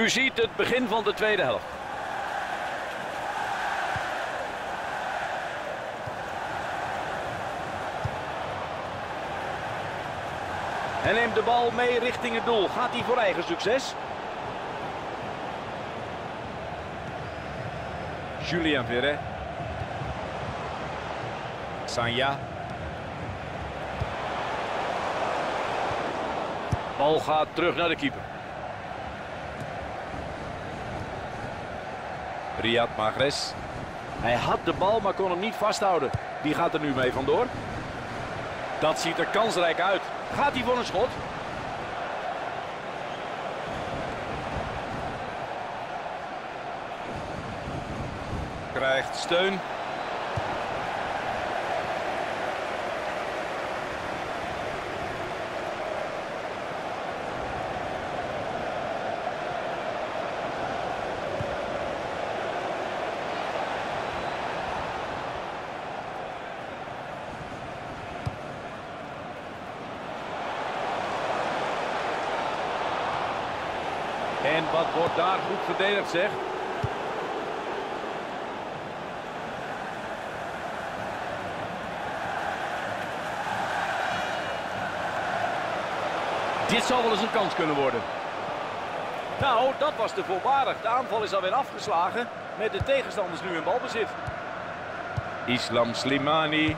U ziet het begin van de tweede helft. En neemt de bal mee richting het doel. Gaat hij voor eigen succes? Julian Verre. Sanja. Bal gaat terug naar de keeper. Riyad Mahrez. Hij had de bal, maar kon hem niet vasthouden. Die gaat er nu mee vandoor. Dat ziet er kansrijk uit. Gaat hij voor een schot? Krijgt steun. En wat wordt daar goed verdedigd zeg. Dit zou wel eens een kans kunnen worden. Nou, dat was te voorbarig. De aanval is alweer afgeslagen met de tegenstanders nu in balbezit. Islam Slimani.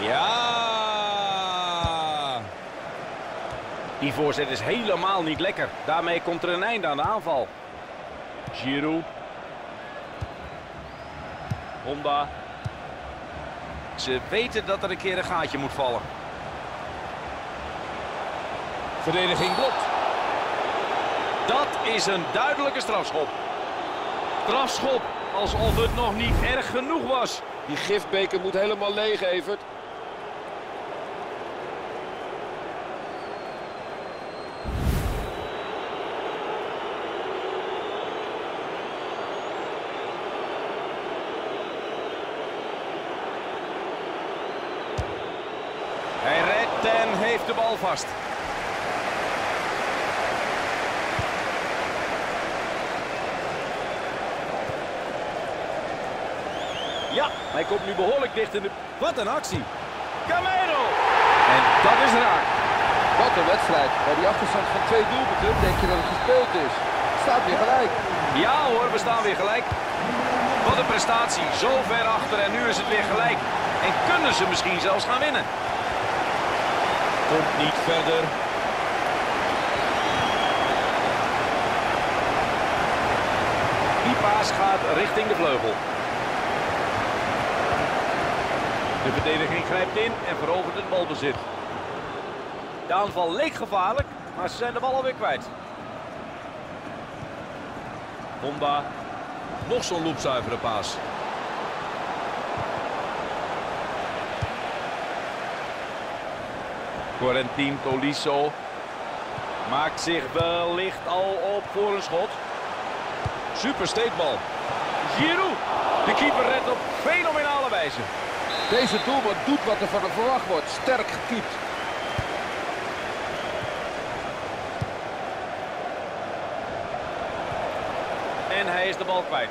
Ja! Die voorzet is helemaal niet lekker. Daarmee komt er een einde aan de aanval. Giroud. Honda. Ze weten dat er een keer een gaatje moet vallen. Verdediging blokt. Dat is een duidelijke strafschop. Strafschop, alsof het nog niet erg genoeg was. Die gifbeker moet helemaal leeg, Evert. Hij redt en heeft de bal vast. Ja, hij komt nu behoorlijk dicht in de... Wat een actie. Camero! En dat is raak. Wat een wedstrijd. Bij die achterstand van twee doelpunten denk je dat het gespeeld is. Staat weer gelijk. Ja hoor, we staan weer gelijk. Wat een prestatie. Zo ver achter en nu is het weer gelijk. En kunnen ze misschien zelfs gaan winnen. Komt niet verder. Die paas gaat richting de vleugel. De verdediging grijpt in en verovert het balbezit. De aanval leek gevaarlijk, maar ze zijn de bal alweer kwijt. Honda. Nog zo'n loopzuivere paas. Corentin Tolisso maakt zich wellicht al op voor een schot. Super steekbal. Giroud. De keeper redt op fenomenale wijze. Deze doelman doet wat er van hem verwacht wordt. Sterk gekiept. En hij is de bal kwijt.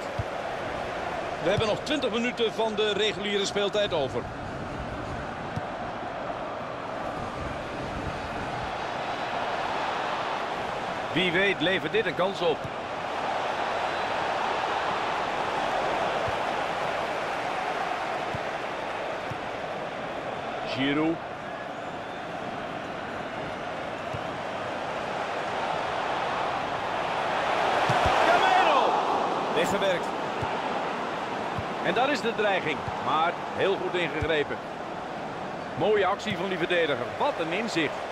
We hebben nog 20 minuten van de reguliere speeltijd over. Wie weet levert dit een kans op. Giroud. Camero! En dat is de dreiging. Maar heel goed ingegrepen. Mooie actie van die verdediger. Wat een inzicht.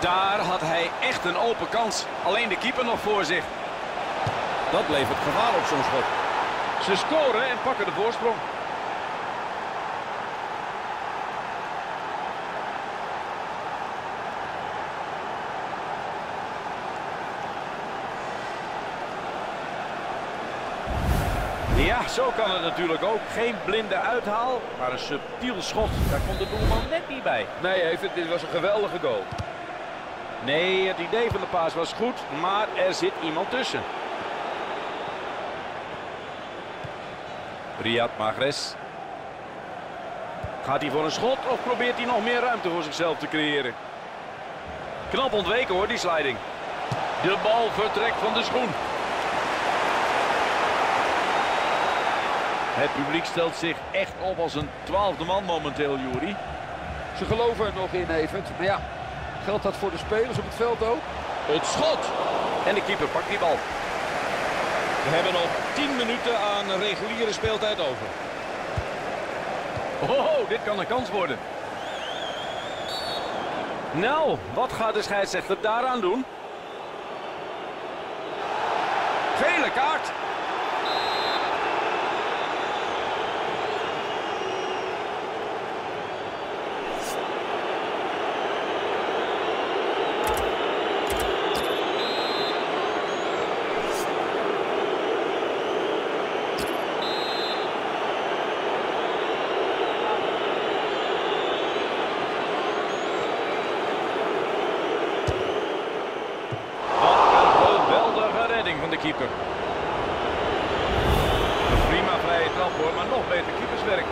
Daar had hij echt een open kans. Alleen de keeper nog voor zich. Dat levert gevaar op zo'n schot. Ze scoren en pakken de voorsprong. Ja, zo kan het natuurlijk ook. Geen blinde uithaal, maar een subtiel schot. Daar komt de doelman net niet bij. Nee, even, dit was een geweldige goal. Nee, het idee van de paas was goed, maar er zit iemand tussen. Riyad Mahrez. Gaat hij voor een schot of probeert hij nog meer ruimte voor zichzelf te creëren? Knap ontweken hoor, die sliding. De bal vertrekt van de schoen. Het publiek stelt zich echt op als een twaalfde man momenteel, Juri. Ze geloven er nog in, Evert. Maar ja, geldt dat voor de spelers op het veld ook? Het schot. En de keeper pakt die bal. We hebben nog 10 minuten aan reguliere speeltijd over. Oh, dit kan een kans worden. Nou, wat gaat de scheidsrechter daaraan doen? Gele kaart. Wat een geweldige redding van de keeper. Een prima vrije trap hoor, maar nog beter keeperswerk.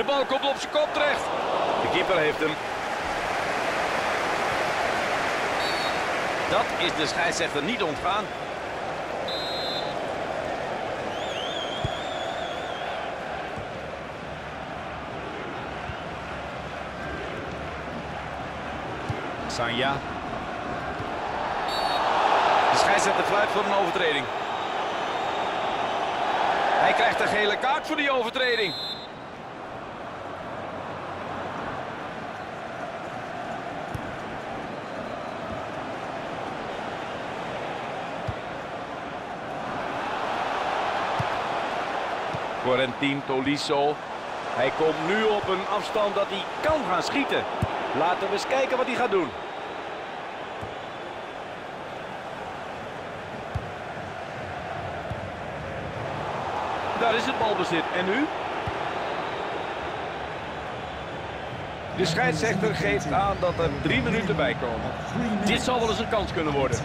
De bal komt op zijn kop terecht. De keeper heeft hem. Dat is de scheidsrechter niet ontgaan. Sanja. De scheidsrechter fluit voor een overtreding. Hij krijgt een gele kaart voor die overtreding. Corentin Tolisso. Hij komt nu op een afstand dat hij kan gaan schieten. Laten we eens kijken wat hij gaat doen. Daar is het balbezit. En nu? De scheidsrechter geeft aan dat er drie minuten bij komen. Dit zal wel eens een kans kunnen worden.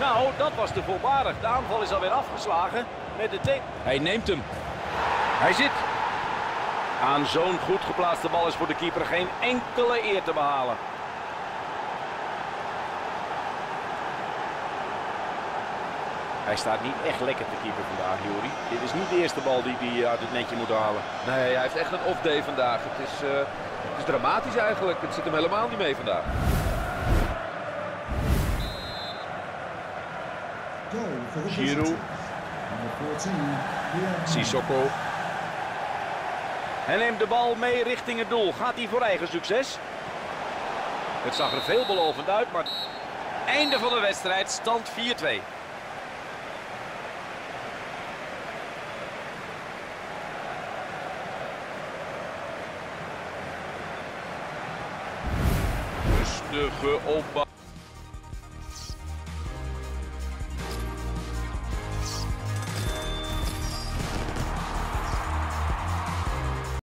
Nou, dat was te voorbarig. De aanval is alweer afgeslagen met de teen. Hij neemt hem. Hij zit. Aan zo'n goed geplaatste bal is voor de keeper geen enkele eer te behalen. Hij staat niet echt lekker te keeper vandaag, Jori. Dit is niet de eerste bal die hij uit het netje moet halen. Nee, hij heeft echt een off-day vandaag. Het is, eh, het is dramatisch eigenlijk. Het zit hem helemaal niet mee vandaag. Giroud. Sissoko. Hij neemt de bal mee richting het doel. Gaat hij voor eigen succes? Het zag er veelbelovend uit, maar... Einde van de wedstrijd, stand 4-2. Rustige opbouw.